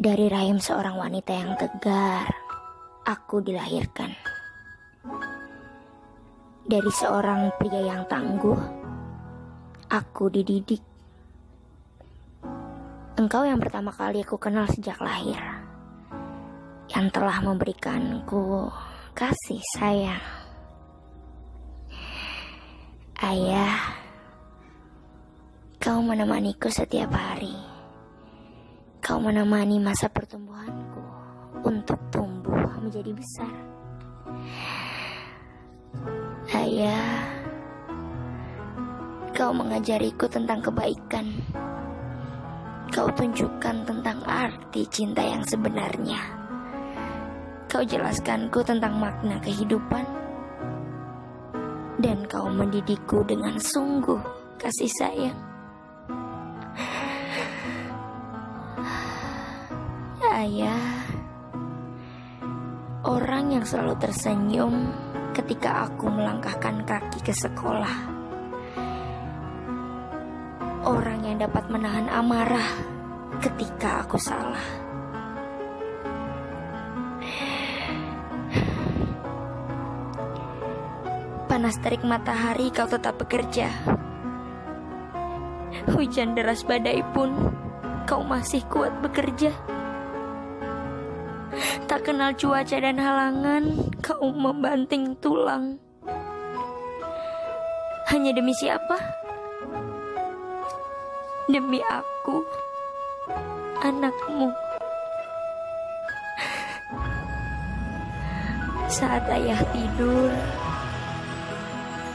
Dari rahim seorang wanita yang tegar, aku dilahirkan. Dari seorang pria yang tangguh, aku dididik. Engkau yang pertama kali aku kenal sejak lahir, yang telah memberikanku kasih sayang. Ayah, kau menemaniku setiap hari. Kau menemani masa pertumbuhanku untuk tumbuh menjadi besar. Ayah, kau mengajariku tentang kebaikan. Kau tunjukkan tentang arti cinta yang sebenarnya. Kau jelaskanku tentang makna kehidupan. Dan kau mendidikku dengan sungguh kasih sayang. Ayah, orang yang selalu tersenyum ketika aku melangkahkan kaki ke sekolah. Orang yang dapat menahan amarah ketika aku salah. Panas terik matahari kau tetap bekerja. Hujan deras badai pun kau masih kuat bekerja. Tak kenal cuaca dan halangan, kau membanting tulang. Hanya demi siapa? Demi aku, anakmu. Saat ayah tidur,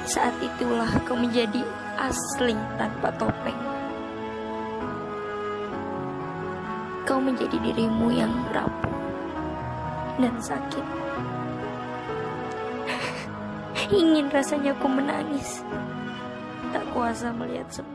saat itulah kau menjadi asli tanpa topeng. Kau menjadi dirimu yang rapuh dan sakit. Ingin rasanya ku menangis, tak kuasa melihat semua.